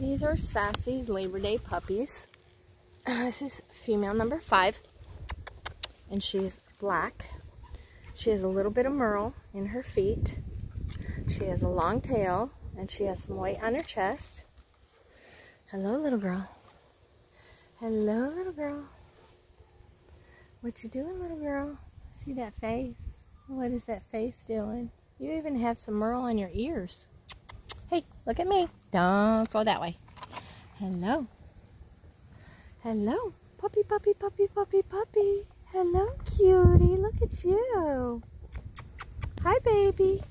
These are Sassy's Labor Day puppies. Uh, this is female number five. And she's black. She has a little bit of merle in her feet. She has a long tail and she has some white on her chest. Hello, little girl. Hello, little girl. What you doing, little girl? See that face? What is that face doing? You even have some merle on your ears. Hey, look at me. Don't go that way. Hello. Hello. Puppy, puppy, puppy, puppy, puppy. Hello, cutie. Look at you. Hi, baby.